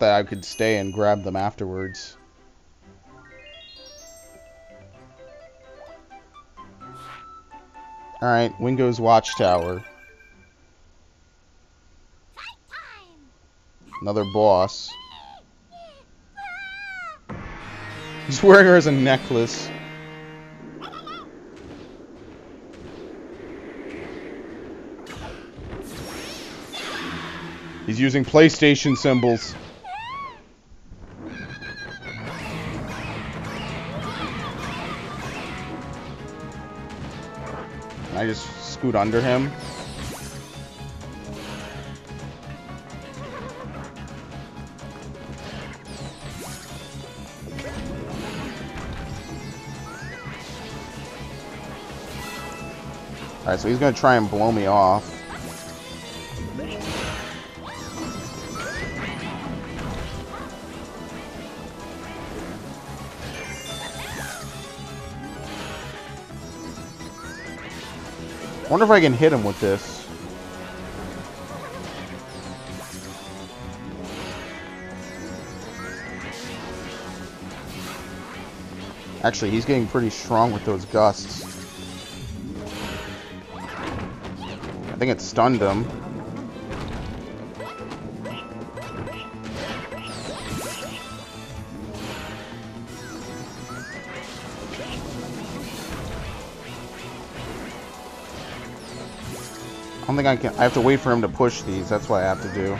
that I could stay and grab them afterwards. Alright, Wingo's Watchtower. Another boss. He's wearing her as a necklace. He's using PlayStation symbols. Can I just scoot under him? Alright, so he's gonna try and blow me off. Wonder if I can hit him with this. Actually, he's getting pretty strong with those gusts. I think it stunned him. I don't think I can. I have to wait for him to push these. That's what I have to do.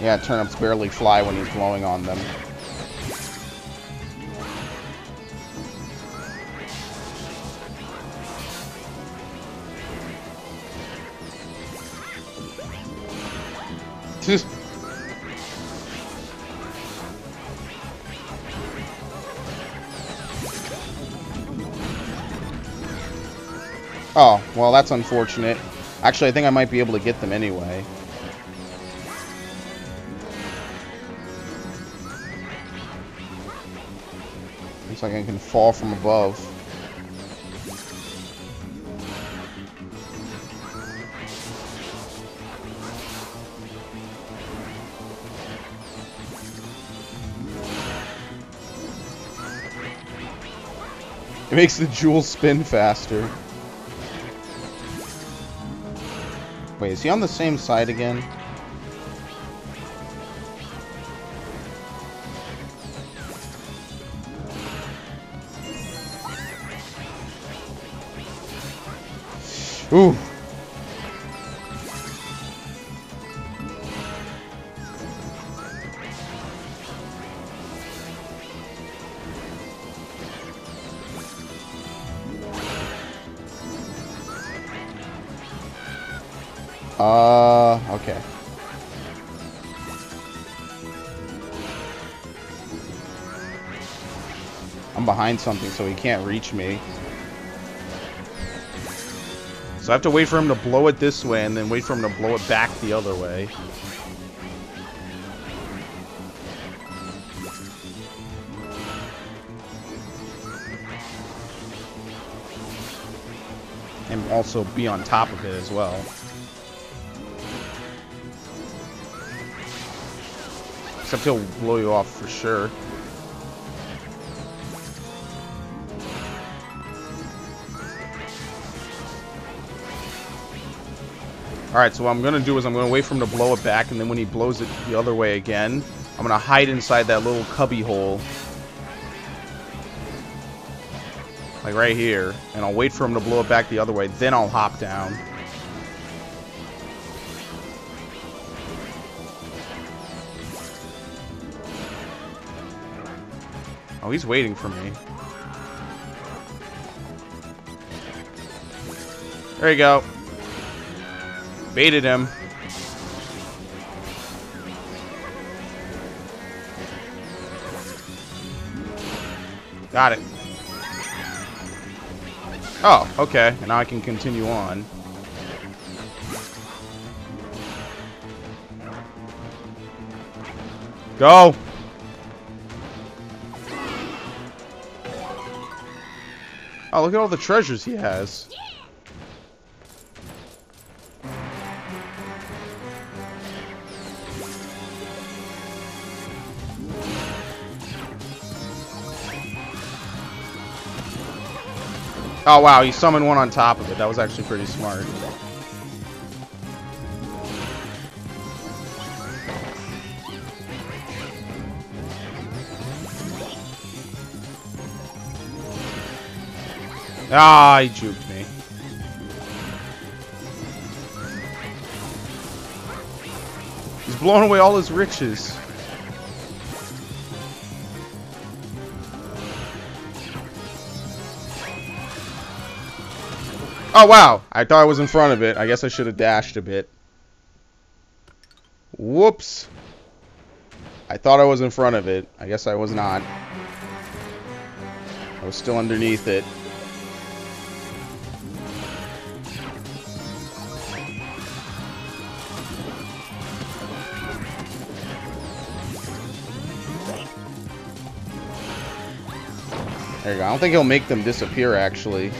Yeah, turnips barely fly when he's blowing on them. Oh, well, that's unfortunate. Actually, I think I might be able to get them anyway. Looks like I can fall from above. It makes the jewel spin faster. Wait, is he on the same side again? Ooh. Uh, okay. I'm behind something, so he can't reach me. So I have to wait for him to blow it this way, and then wait for him to blow it back the other way. And also be on top of it as well. Except he'll blow you off for sure. Alright, so what I'm going to do is I'm going to wait for him to blow it back, and then when he blows it the other way again, I'm going to hide inside that little cubby hole. Like right here. And I'll wait for him to blow it back the other way, then I'll hop down. Oh, he's waiting for me. There you go. Baited him. Got it. Oh, okay. Now I can continue on. Go! Oh, look at all the treasures he has. Oh wow, he summoned one on top of it. That was actually pretty smart. Ah, he juked me. He's blowing away all his riches. Oh, wow. I thought I was in front of it. I guess I should have dashed a bit. Whoops. I thought I was in front of it. I guess I was not. I was still underneath it. There you go. I don't think he'll make them disappear, actually.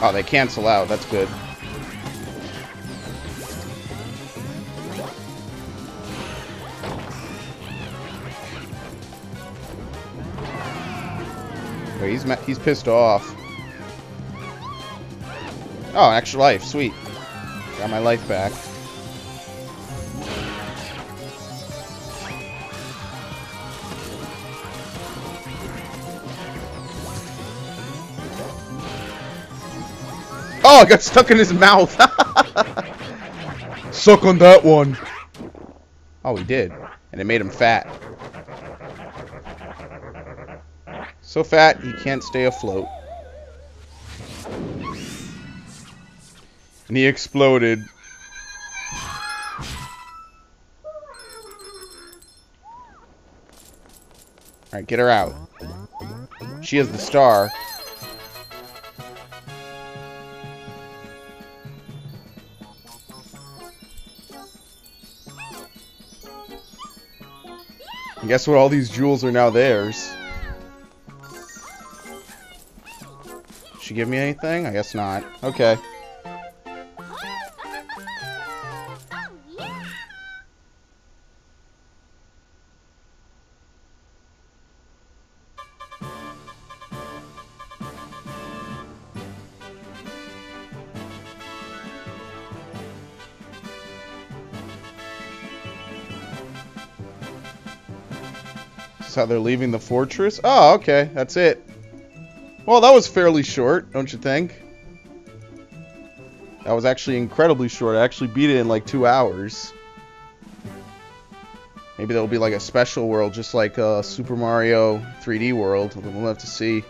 Oh, they cancel out. That's good. Wait, he's he's pissed off. Oh, extra life. Sweet. Got my life back. Oh, I got stuck in his mouth. Suck on that one. Oh, he did. And it made him fat. So fat, he can't stay afloat. And he exploded. Alright, get her out. She is the star. And guess what? All these jewels are now theirs. She give me anything? I guess not. Okay. How they're leaving the fortress? Oh, okay. That's it. Well, that was fairly short, don't you think? That was actually incredibly short. I actually beat it in like two hours. Maybe there'll be like a special world, just like uh, Super Mario 3D World. We'll have to see.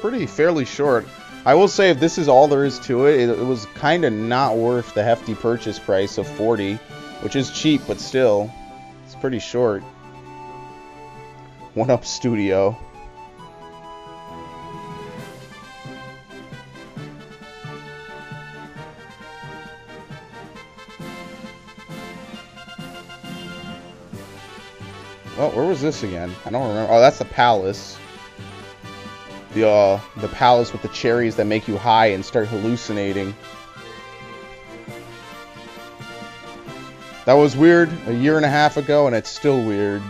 Pretty fairly short. I will say, if this is all there is to it, it, it was kind of not worth the hefty purchase price of 40 which is cheap, but still, it's pretty short. One Up Studio. Well, where was this again? I don't remember. Oh, that's the palace the uh, the palace with the cherries that make you high and start hallucinating. That was weird a year and a half ago, and it's still weird.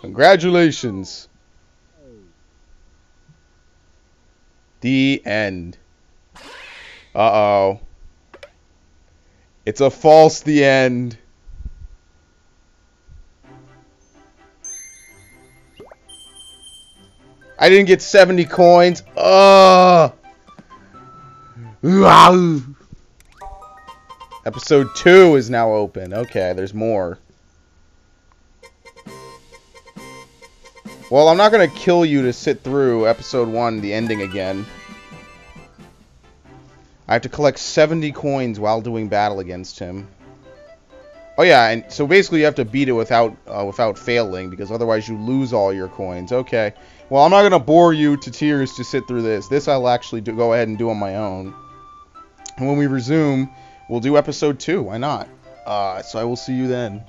Congratulations. The end. Uh-oh. It's a false the end. I didn't get 70 coins. Ugh. Episode 2 is now open. Okay, there's more. Well, I'm not going to kill you to sit through episode 1, the ending again. I have to collect 70 coins while doing battle against him. Oh yeah, and so basically you have to beat it without uh, without failing because otherwise you lose all your coins. Okay. Well, I'm not gonna bore you to tears to sit through this. This I'll actually do, go ahead and do on my own. And when we resume, we'll do episode two. Why not? Uh, so I will see you then.